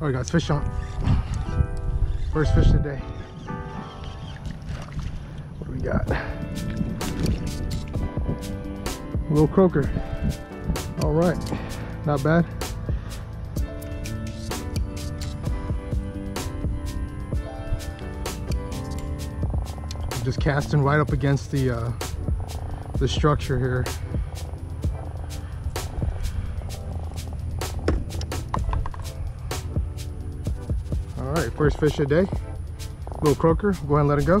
All right, guys, fish on. First fish today. What do we got? A Little croaker. All right, not bad. Just casting right up against the uh, the structure here. All right, first fish of the day. Little croaker, go ahead and let it go.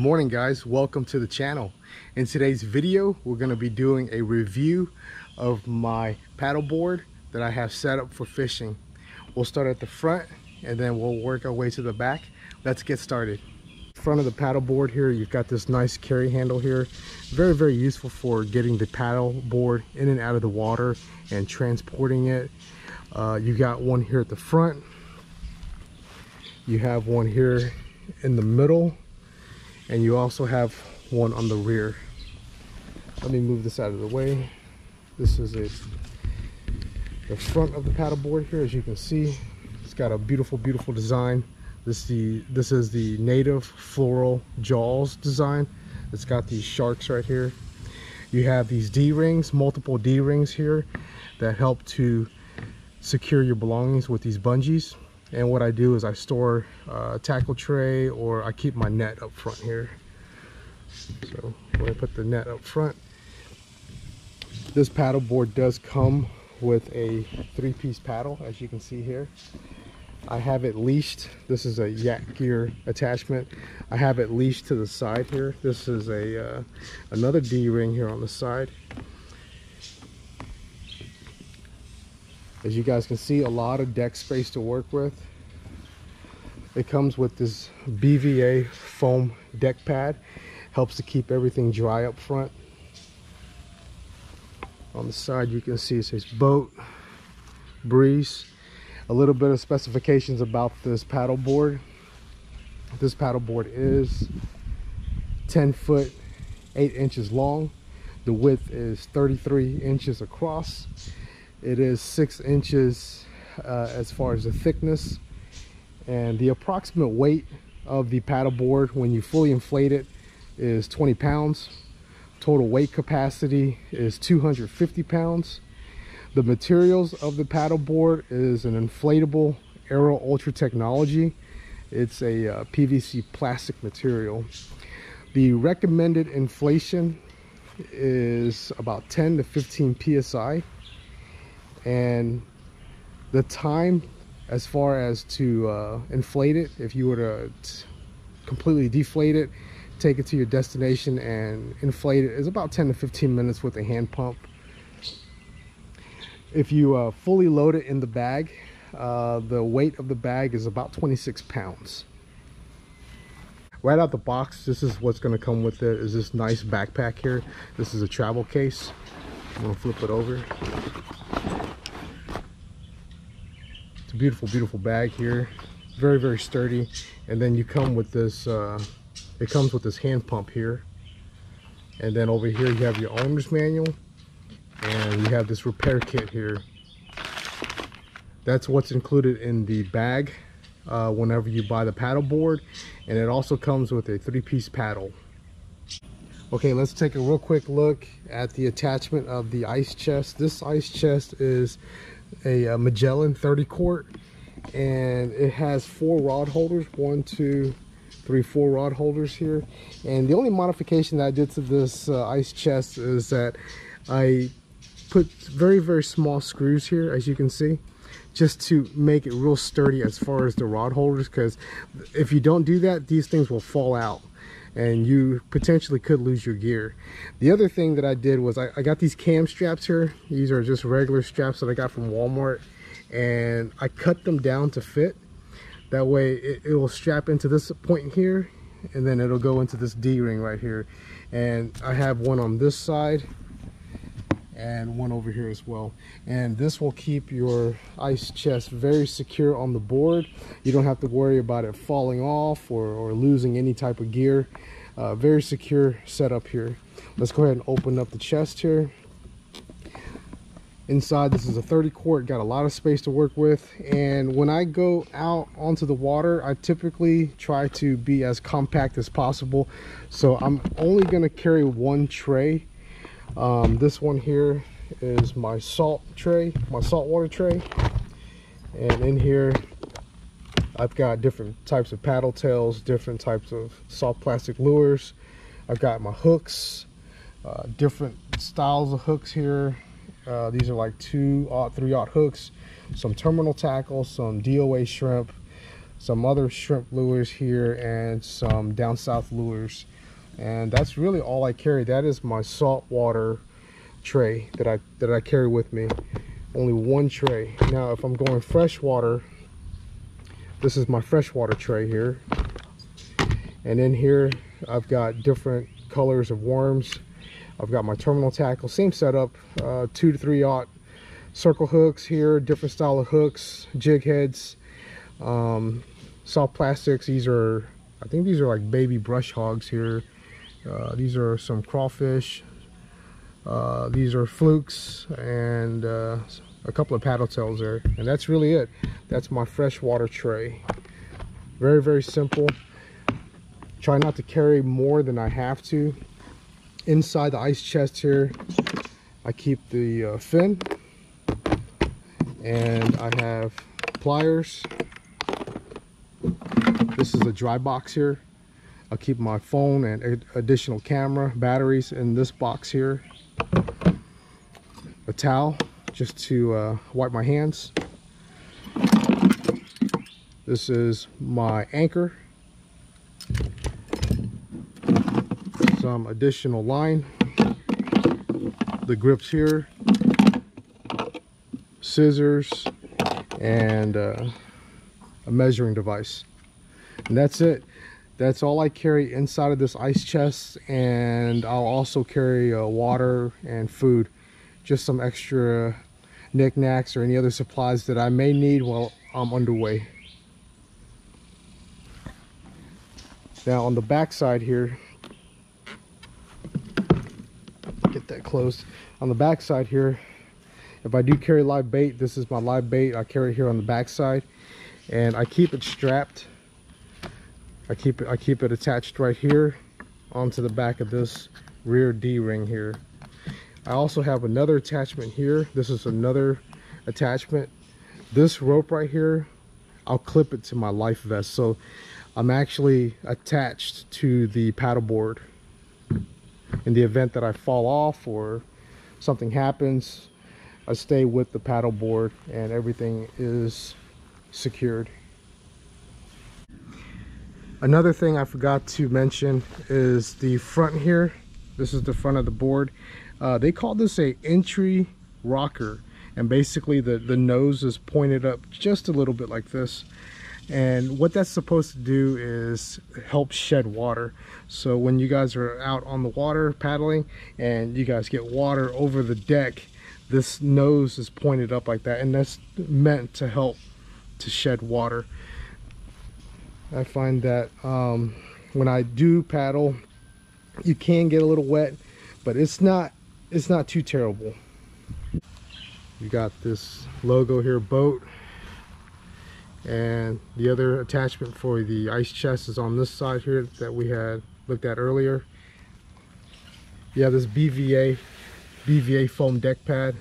Good morning guys, welcome to the channel. In today's video, we're gonna be doing a review of my paddleboard that I have set up for fishing. We'll start at the front and then we'll work our way to the back. Let's get started. Front of the paddleboard here, you've got this nice carry handle here. Very, very useful for getting the paddleboard in and out of the water and transporting it. Uh, you got one here at the front. You have one here in the middle and you also have one on the rear. Let me move this out of the way. This is it the front of the paddleboard here as you can see. It's got a beautiful beautiful design. This the this is the native floral jaws design. It's got these sharks right here. You have these d-rings multiple d-rings here that help to secure your belongings with these bungees and what I do is I store a tackle tray or I keep my net up front here. So when I put the net up front. This paddle board does come with a three-piece paddle as you can see here. I have it leashed. This is a YakGear attachment. I have it leashed to the side here. This is a uh, another D-ring here on the side as you guys can see a lot of deck space to work with. It comes with this EVA foam deck pad. Helps to keep everything dry up front. On the side you can see it says Bote Breeze a little bit of specifications about this paddle board. This paddle board is 10 foot 8 inches long. The width is 33 inches across it is six inches uh, as far as the thickness. And the approximate weight of the paddleboard when you fully inflate it is 20 pounds. Total weight capacity is 250 pounds. The materials of the paddleboard is an inflatable aero ultra technology. It's a uh, pvc plastic material. The recommended inflation is about 10 to 15 psi and the time as far as to uh, inflate it if you were to completely deflate it take it to your destination and inflate it is about 10 to 15 minutes with a hand pump. If you uh, fully load it in the bag uh, the weight of the bag is about 26 pounds. Right out the box this is what's going to come with it is this nice backpack here. This is a travel case. I'm going to flip it over it's a beautiful beautiful bag here. Very very sturdy. And then you come with this uh, it comes with this hand pump here. And then over here you have your owner's manual. And you have this repair kit here. That's what's included in the bag uh, whenever you buy the paddle board. And it also comes with a three-piece paddle. Okay let's take a real quick look at the attachment of the ice chest. This ice chest is a, a Magellan 30 quart and it has four rod holders one two three four rod holders here. And the only modification that i did to this uh, ice chest is that i put very very small screws here as you can see just to make it real sturdy as far as the rod holders because if you don't do that these things will fall out and you potentially could lose your gear. The other thing that i did was I, I got these cam straps here. These are just regular straps that i got from walmart and i cut them down to fit. That way it, it will strap into this point here and then it'll go into this D-ring right here. And I have one on this side and one over here as well. And this will keep your ice chest very secure on the board. You don't have to worry about it falling off or, or losing any type of gear. Uh, very secure setup here. Let's go ahead and open up the chest here inside this is a 30 quart got a lot of space to work with and when i go out onto the water i typically try to be as compact as possible so i'm only going to carry one tray um, this one here is my salt tray my saltwater tray. And in here i've got different types of paddle tails different types of soft plastic lures. I've got my hooks uh, different styles of hooks here. Uh, these are like two aught, three aught hooks, some terminal tackle, some DOA shrimp, some other shrimp lures here, and some down south lures. And that's really all I carry. That is my saltwater tray that I that I carry with me. Only one tray. Now, if I'm going freshwater, this is my freshwater tray here. And in here, I've got different colors of worms I've got my terminal tackle, same setup, uh, two to three aught circle hooks here, different style of hooks, jig heads, um, soft plastics. These are, I think these are like baby brush hogs here. Uh, these are some crawfish. Uh, these are flukes and uh, a couple of paddle tails there. And that's really it. That's my freshwater tray. Very, very simple. Try not to carry more than I have to inside the ice chest here I keep the uh, fin and I have pliers this is a dry box here I'll keep my phone and additional camera batteries in this box here. A towel just to uh, wipe my hands. This is my anchor. Some additional line. The grips here. Scissors and uh, a measuring device. And that's it that's all I carry inside of this ice chest and I'll also carry uh, water and food just some extra knickknacks or any other supplies that I may need while I'm underway now on the back side here get that closed. On the back side here, if I do carry live bait, this is my live bait. I carry it here on the back side and I keep it strapped. I keep it, I keep it attached right here onto the back of this rear D-ring here. I also have another attachment here. This is another attachment. This rope right here, I'll clip it to my life vest. So I'm actually attached to the paddleboard in the event that I fall off or something happens, I stay with the paddle board and everything is secured. Another thing I forgot to mention is the front here. This is the front of the board. Uh, they call this a entry rocker and basically the, the nose is pointed up just a little bit like this and what that's supposed to do is help shed water so when you guys are out on the water paddling and you guys get water over the deck this nose is pointed up like that and that's meant to help to shed water I find that um, when I do paddle you can get a little wet but it's not it's not too terrible. You got this logo here Bote and the other attachment for the ice chest is on this side here that we had looked at earlier. Yeah this EVA EVA foam deck pad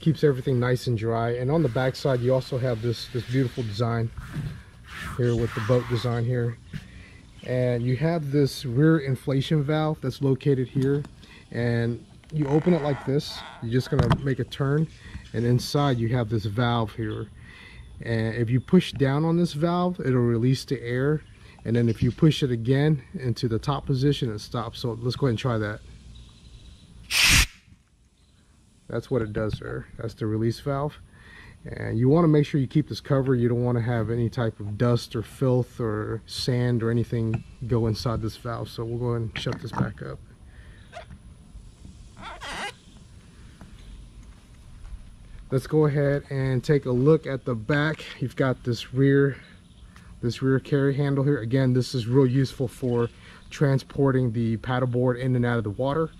keeps everything nice and dry and on the back side you also have this this beautiful design here with the Bote design here. And you have this rear inflation valve that's located here. And you open it like this. You're just to make a turn. And inside you have this valve here. And if you push down on this valve it'll release the air. And then if you push it again into the top position it stops. So let's go ahead and try that. That's what it does there that's the release valve and you want to make sure you keep this covered you don't want to have any type of dust or filth or sand or anything go inside this valve. So we'll go ahead and shut this back up. Let's go ahead and take a look at the back. You've got this rear this rear carry handle here. Again this is real useful for transporting the paddleboard in and out of the water.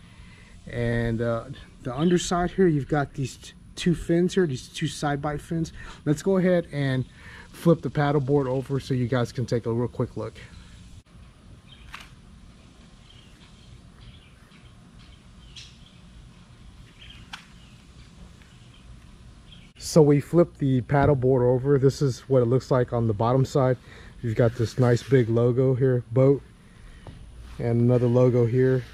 And uh, the underside here you've got these two fins here, these two side bite fins. Let's go ahead and flip the paddleboard over so you guys can take a real quick look. So we flip the paddleboard over. This is what it looks like on the bottom side. You've got this nice big logo here, Bote, and another logo here.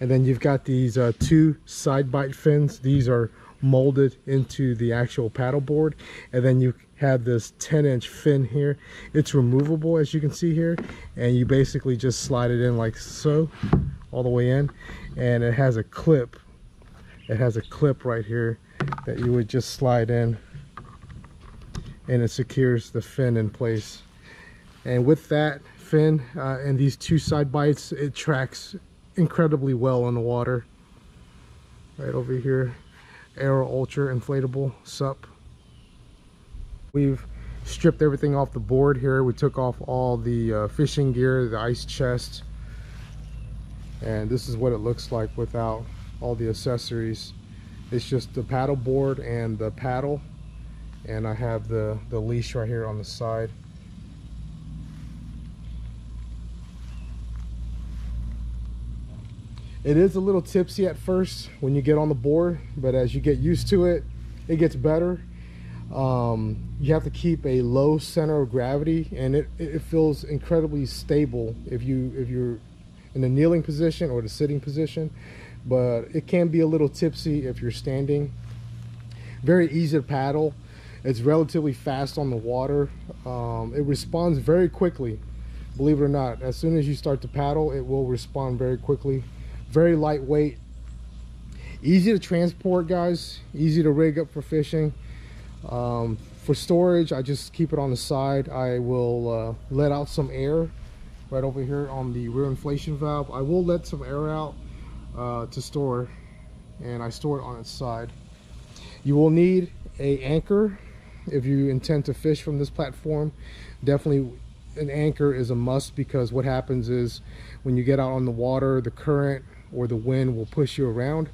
And then you've got these uh, two side bite fins. These are molded into the actual paddle board. And then you have this 10 inch fin here. It's removable as you can see here. And you basically just slide it in like so all the way in. And it has a clip. It has a clip right here that you would just slide in. And it secures the fin in place. And with that fin uh, and these two side bites it tracks incredibly well on the water. Right over here Aero Ultra inflatable SUP. We've stripped everything off the board here. We took off all the uh, fishing gear, the ice chest, and this is what it looks like without all the accessories. It's just the paddle board and the paddle, and I have the, the leash right here on the side. It is a little tipsy at first when you get on the board, but as you get used to it, it gets better. Um, you have to keep a low center of gravity and it, it feels incredibly stable if you if you're in the kneeling position or the sitting position but it can be a little tipsy if you're standing. Very easy to paddle. It's relatively fast on the water. Um, it responds very quickly. Believe it or not as soon as you start to paddle it will respond very quickly very lightweight easy to transport guys easy to rig up for fishing. Um, for storage I just keep it on the side. I will uh, let out some air right over here on the rear inflation valve. I will let some air out uh, to store and I store it on its side. You will need a anchor if you intend to fish from this platform. Definitely an anchor is a must because what happens is when you get out on the water the current or the wind will push you around.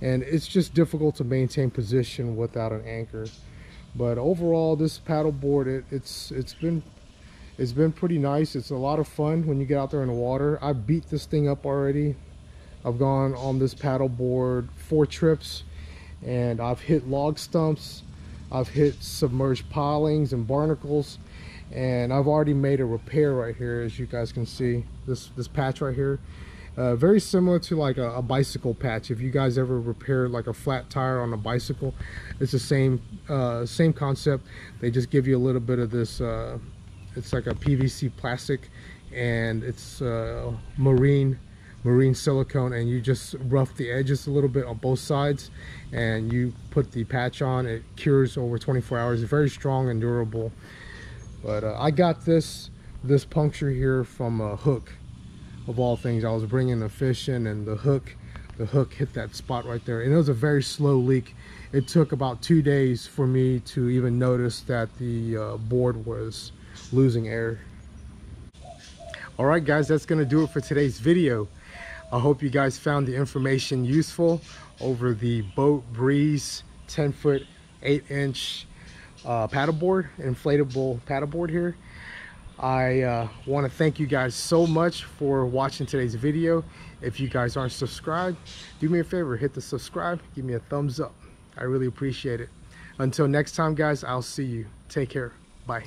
And it's just difficult to maintain position without an anchor. But overall this paddle board it, it's it's been it's been pretty nice. It's a lot of fun when you get out there in the water. I beat this thing up already. I've gone on this paddle board four trips and i've hit log stumps. I've hit submerged pilings and barnacles. And i've already made a repair right here as you guys can see. This this patch right here uh, very similar to like a, a, bicycle patch. If you guys ever repair like a flat tire on a bicycle, it's the same uh, same concept. They just give you a little bit of this. Uh, it's like a PVC plastic, and it's uh, marine marine silicone, and you just rough the edges a little bit on both sides, and you put the patch on. It cures over 24 hours. Very strong and durable. But uh, I got this this puncture here from a hook of all things i was bringing the fish in and the hook the hook hit that spot right there. And it was a very slow leak. It took about two days for me to even notice that the uh, board was losing air. All right guys that's gonna do it for today's video. I hope you guys found the information useful over the Bote Breeze 10 foot 8 inch uh, paddleboard inflatable paddleboard here I uh, want to thank you guys so much for watching today's video. If you guys aren't subscribed, do me a favor, hit the subscribe, give me a thumbs up. I really appreciate it. Until next time, guys, I'll see you. Take care. Bye.